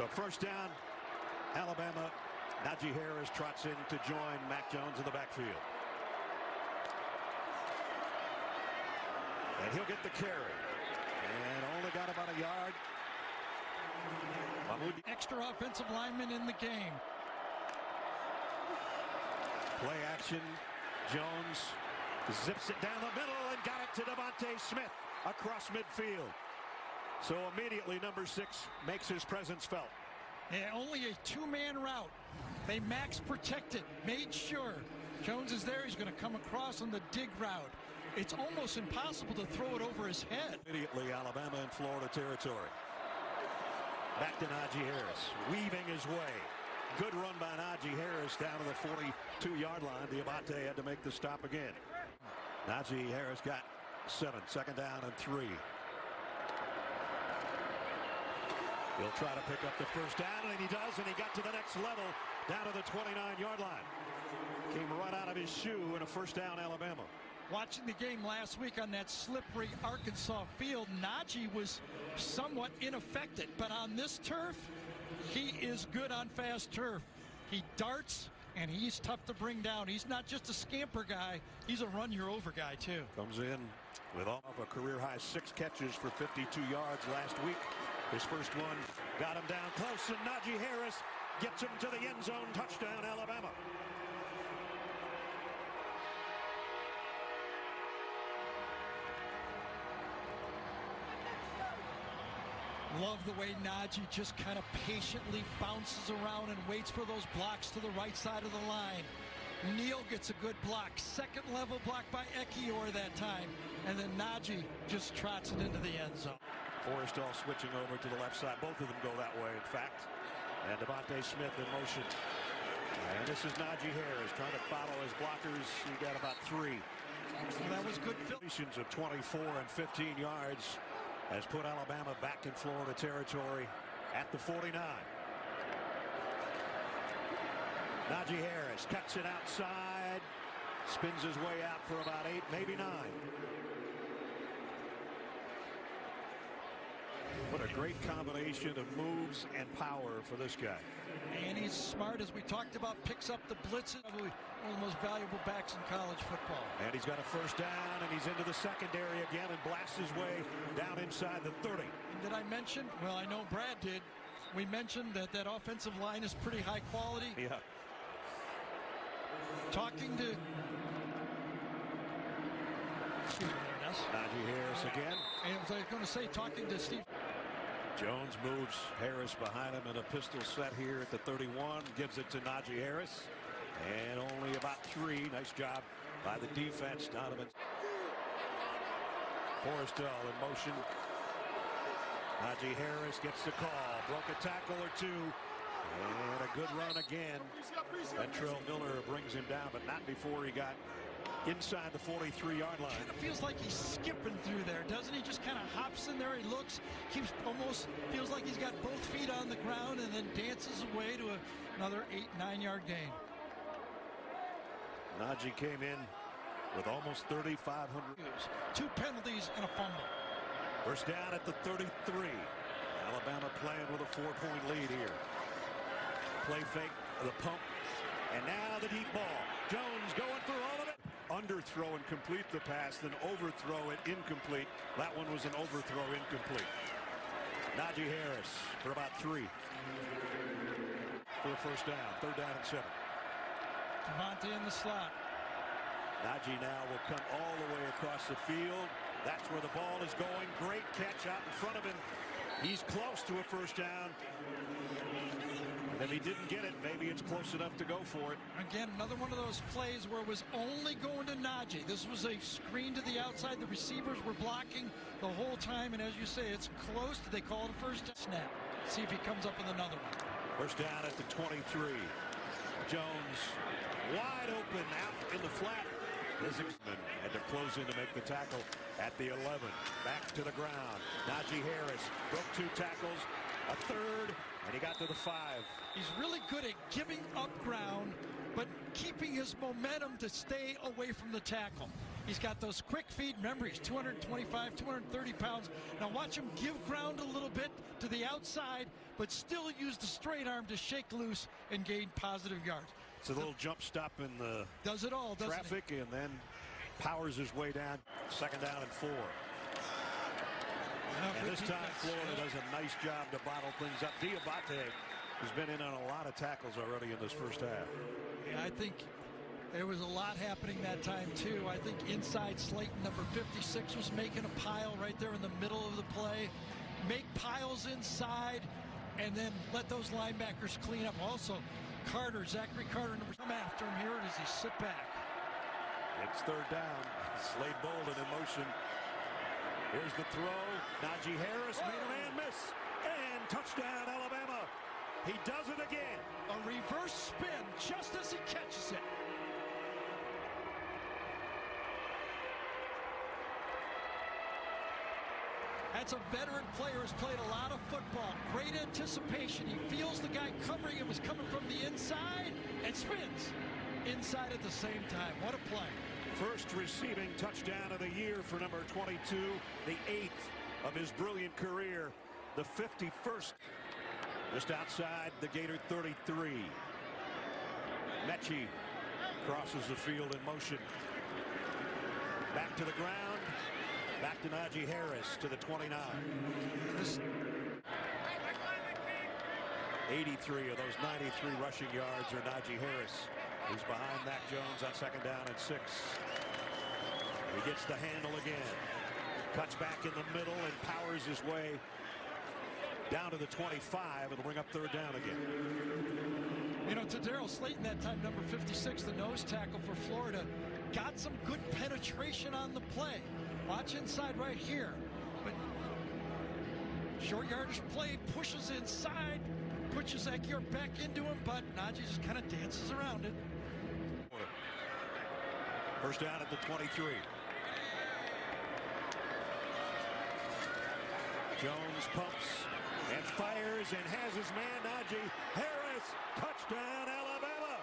So first down, Alabama. Najee Harris trots in to join Mac Jones in the backfield. And he'll get the carry. And only got about a yard. Extra offensive lineman in the game. Play action. Jones zips it down the middle and got it to DeVonta Smith across midfield. So immediately number six makes his presence felt. Yeah, only a two-man route. They max protected, made sure. Jones is there. He's going to come across on the dig route. It's almost impossible to throw it over his head. Immediately Alabama and Florida territory. Back to Najee Harris, weaving his way. Good run by Najee Harris down to the 42-yard line. Diabate had to make the stop again. Najee Harris got seven, second down and three. He'll try to pick up the first down, and he does, and he got to the next level, down to the 29-yard line. Came right out of his shoe in a first down, Alabama. Watching the game last week on that slippery Arkansas field, Najee was somewhat ineffective, but on this turf, he is good on fast turf. He darts, and he's tough to bring down. He's not just a scamper guy, he's a run-you-over guy, too. Comes in with off a career-high six catches for 52 yards last week. His first one got him down close, and Najee Harris gets him to the end zone. Touchdown, Alabama. Love the way Najee just kind of patiently bounces around and waits for those blocks to the right side of the line. Neal gets a good block. Second level block by Ekiyor that time. And then Najee just trots it into the end zone. Forristall switching over to the left side. Both of them go that way, in fact. And DeVonta Smith in motion. And this is Najee Harris trying to follow his blockers. He got about three. That was good. Of 24 and 15 yards has put Alabama back in Florida territory at the 49. Najee Harris cuts it outside, spins his way out for about eight, maybe nine. What a great combination of moves and power for this guy. And he's smart, as we talked about, picks up the blitzes. Probably one of the most valuable backs in college football. And he's got a first down, and he's into the secondary again and blasts his way down inside the 30. And did I mention? Well, I know Brad did. We mentioned that that offensive line is pretty high quality. Yeah. Talking to Najee Harris again. And I was going to say, talking to Steve. Jones moves Harris behind him in a pistol set here at the 31. Gives it to Najee Harris. And only about three. Nice job by the defense. Donovan. Forristall in motion. Najee Harris gets the call. Broke a tackle or two. And a good run again. Ventrell Miller brings him down, but not before he got inside the 43-yard line. Kind of feels like he's skipping through there, doesn't he? Just kind of hops in there. He looks, keeps almost feels like he's got both feet on the ground and then dances away to a, another eight, nine-yard gain. Najee came in with almost 3,500. Two penalties and a fumble. First down at the 33. Alabama playing with a four-point lead here. Play fake, the pump, and now the deep ball. Jones going for all of it. Underthrow and complete the pass, then overthrow it incomplete. That one was an overthrow incomplete. Najee Harris for about three. For a first down, third down and seven. DeVonta in the slot. Najee now will come all the way across the field. That's where the ball is going. Great catch out in front of him. He's close to a first down. And if he didn't get it, maybe it's close enough to go for it. Again, another one of those plays where it was only going to Najee. This was a screen to the outside. The receivers were blocking the whole time. And as you say, it's close. They call it a first snap. See if he comes up with another one. First down at the 23. Jones wide open out in the flat. Isingman had to close in to make the tackle at the 11. Back to the ground. Najee Harris broke two tackles, a third, and he got to the five. He's really good at giving up ground, but keeping his momentum to stay away from the tackle. He's got those quick feet. Remember, he's 225, 230 pounds. Now watch him give ground a little bit to the outside, but still use the straight arm to shake loose and gain positive yards. It's a little jump stop in the Does it all, traffic and then powers his way down. Second down and four. And this time. Florida does a nice job to bottle things up. Diabate has been in on a lot of tackles already in this first half. Yeah, I think there was a lot happening that time too. I think inside Slaton, number 56, was making a pile right there in the middle of the play. Make piles inside, and then let those linebackers clean up. Also, Carter, Zachary Carter, number come after him here as he sit back. It's third down. Slade Bolden in motion. Here's the throw. Najee Harris made a man miss. And touchdown, Alabama. He does it again. A reverse spin just as he catches it. That's a veteran player who's played a lot of football. Great anticipation. He feels the guy covering him is coming from the inside and spins inside at the same time. What a play. First receiving touchdown of the year for number 22, the eighth of his brilliant career, the 51st. Just outside the Gator 33. Metchie crosses the field in motion. Back to the ground. Back to Najee Harris to the 29. 83 of those 93 rushing yards are Najee Harris. He's behind Mac Jones on second down and six. He gets the handle again. Cuts back in the middle and powers his way down to the 25. It'll bring up third down again. you know, to Daryl Slaton that time, number 56, the nose tackle for Florida, got some good penetration on the play. Watch inside right here. But short yardage play pushes inside, pushes Ekiyor back into him, but Najee just kind of dances around it. First down at the 23. Jones pumps and fires and has his man Najee Harris. Touchdown Alabama.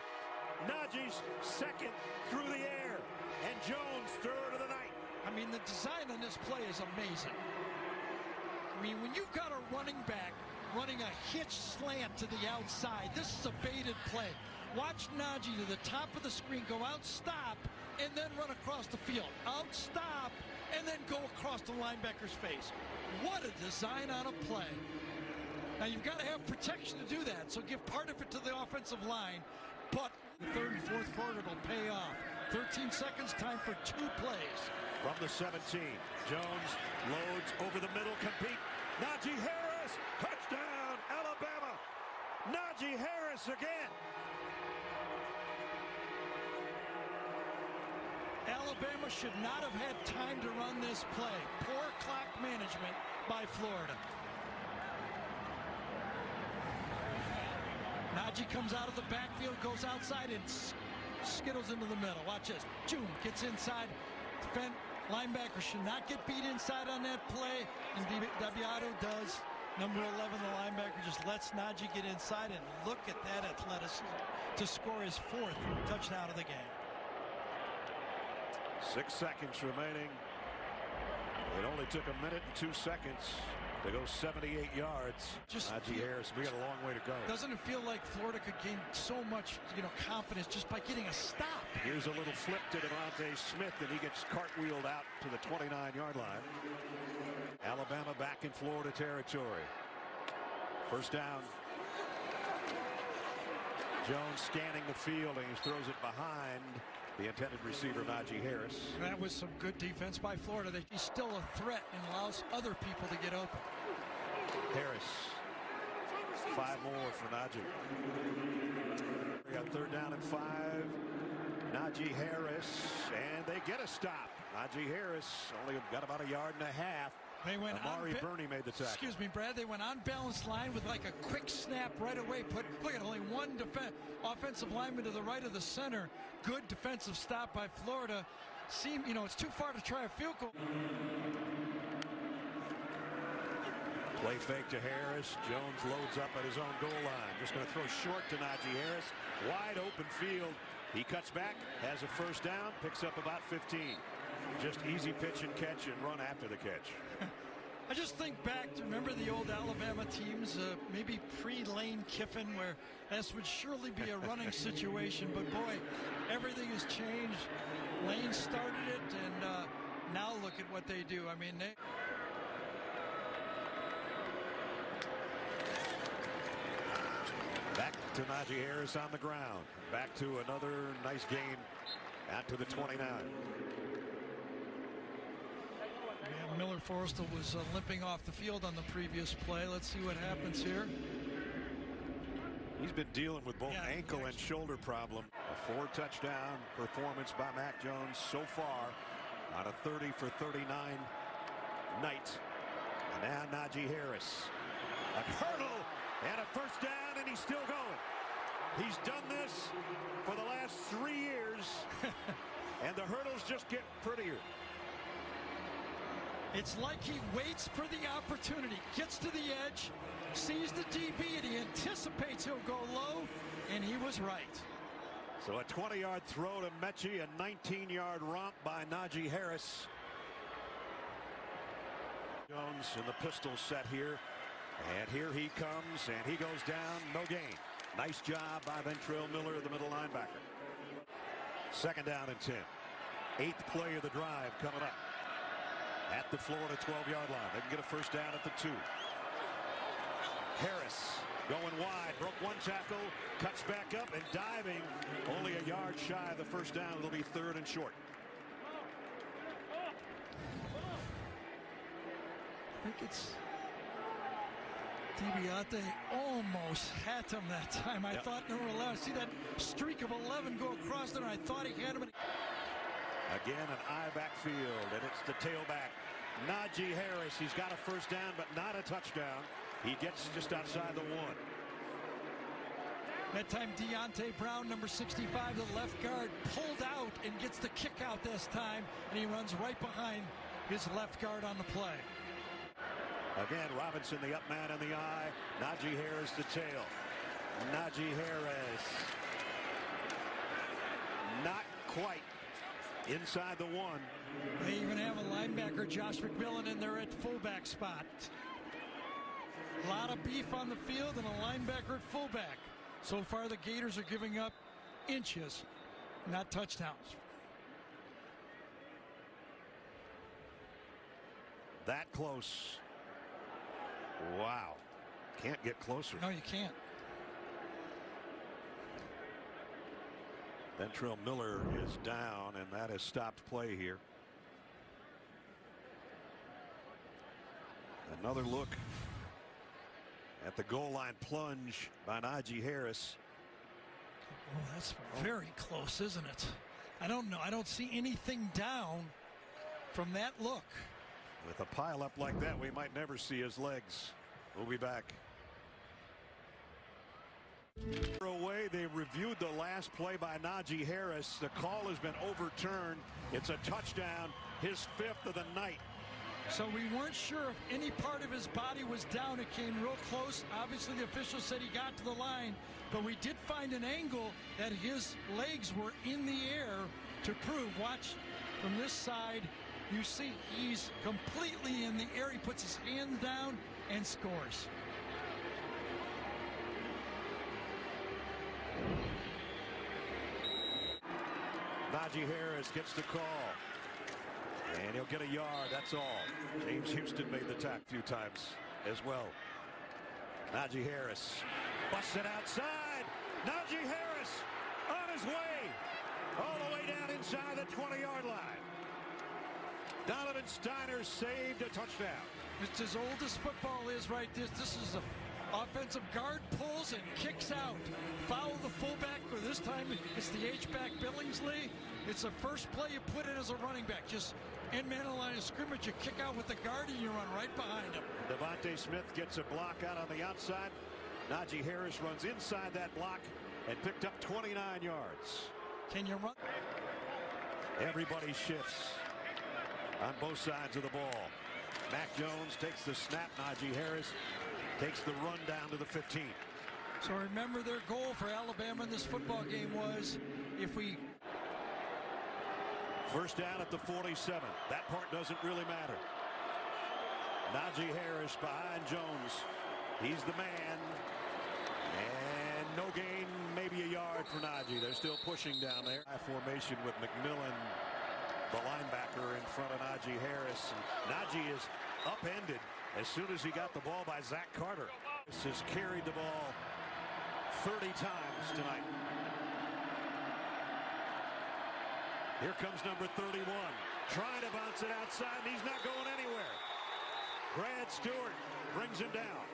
Najee's second through the air and Jones third of the night. I mean, the design on this play is amazing. I mean, when you've got a running back running a hitch slant to the outside, this is a baited play. Watch Najee to the top of the screen, go out, stop, and then run across the field. Out, stop, and then go across the linebacker's face. What a design on a play. Now, you've got to have protection to do that, so give part of it to the offensive line, but the third and fourth quarter will pay off. 13 seconds, time for two plays. From the 17, Jones loads over the middle, compete. Najee Harris, touchdown, Alabama. Najee Harris again. Alabama should not have had time to run this play. Poor clock management by Florida. Najee comes out of the backfield, goes outside, and skittles into the middle. Watch this. June gets inside. Defend linebacker should not get beat inside on that play, and Di- does. Number 11, the linebacker just lets Najee get inside, and look at that athleticism to score his fourth touchdown of the game. Six seconds remaining. It only took a minute and two seconds to go 78 yards. Just Najee feel- Harris, we got a long way to go. Doesn't it feel like Florida could gain so much, you know, confidence just by getting a stop? Here's a little flip to DeVonta Smith, and he gets cartwheeled out to the 29-yard line. Alabama back in Florida territory. First down. Jones scanning the field, and he throws it behind the intended receiver, Najee Harris. That was some good defense by Florida. They- He's still a threat and allows other people to get open. Harris. Five more for Najee. We got third down and five. Najee Harris, and they get a stop. Najee Harris only got about a yard and a half. They went Amari unba- Burney made the tackle. Excuse me, Brad. They went unbalanced line with like a quick snap right away. Put look at only one defen offensive lineman to the right of the center. Good defensive stop by Florida. Seem you know it's too far to try a field goal. Play fake to Harris. Jones loads up at his own goal line. Just going to throw short to Najee Harris. Wide open field. He cuts back, has a first down, picks up about 15. Just easy pitch and catch and run after the catch. I just think back to remember the old Alabama teams, uh, maybe pre-Lane Kiffin, where this would surely be a running situation. But boy, everything has changed. Lane started it, and uh, now look at what they do. I mean, they. Back to Najee Harris on the ground. Back to another nice game out to the 29. Miller Forristall was uh, limping off the field on the previous play. Let's see what happens here. He's been dealing with both Yeah, ankle and shoulder problem. A four touchdown performance by Mac Jones so far on a 30 for 39 night. And now Najee Harris. A hurdle and a first down and he's still going. He's done this for the last three years and the hurdles just get prettier. It's like he waits for the opportunity, gets to the edge, sees the DB, and he anticipates he'll go low, and he was right. So a 20-yard throw to Metchie, a 19-yard romp by Najee Harris. Jones in the pistol set here. And here he comes, and he goes down, no gain. Nice job by Ventrell Miller, the middle linebacker. Second down and 10. Eighth play of the drive coming up. At the Florida 12-yard line. They can get a first down at the two. Harris going wide, broke one tackle, cuts back up and diving. Only a yard shy of the first down. It'll be third and short. I think it's Diabate almost had him that time. I Yep. thought 11. See that streak of 11 go across there. I thought he had him. Again, an eye backfield, and it's the tailback. Najee Harris. He's got a first down, but not a touchdown. He gets just outside the one. That time Deonte Brown, number 65, the left guard, pulled out and gets the kick out this time, and he runs right behind his left guard on the play. Again, Robinson, the up man in the eye. Najee Harris, the tail. Najee Harris. Not quite inside the one. They even have a linebacker, Josh McMillon, in there at fullback spot. A lot of beef on the field and a linebacker at fullback. So far, the Gators are giving up inches, not touchdowns. That close. Wow. Can't get closer. No, you can't. Ventrell Miller is down, and that has stopped play here. Another look at the goal line plunge by Najee Harris. Oh, that's very close, isn't it? I don't know. I don't see anything down from that look. With a pile up like that, we might never see his legs. We'll be back. Away, they reviewed the last play by Najee Harris. The call has been overturned. It's a touchdown, his fifth of the night. So we weren't sure if any part of his body was down. It came real close. Obviously, the official said he got to the line, but we did find an angle that his legs were in the air to prove. Watch from this side. You see he's completely in the air. He puts his hands down and scores. Najee Harris gets the call. And he'll get a yard, that's all. James Houston made the tack a few times as well. Najee Harris busts it outside. Najee Harris on his way. All the way down inside the 20-yard line. Donovan Stiner saved a touchdown. It's as old as football is right this. This is a offensive guard pulls and kicks out. Foul the fullback, or this time it's the H-back Billingsley. It's the first play you put in as a running back. Just in man line of scrimmage, you kick out with the guard and you run right behind him. DeVonta Smith gets a block out on the outside. Najee Harris runs inside that block and picked up 29 yards. Can you run? Everybody shifts on both sides of the ball. Mac Jones takes the snap. Najee Harris takes the run down to the 15. So remember their goal for Alabama in this football game was if we First down at the 47. That part doesn't really matter. Najee Harris behind Jones. He's the man. And no gain, maybe a yard for Najee. They're still pushing down there. High formation with McMillon, the linebacker, in front of Najee Harris. And Najee is upended as soon as he got the ball by Zach Carter. This has carried the ball 30 times tonight. Here comes number 31. Trying to bounce it outside, and he's not going anywhere. Brad Stewart brings him down.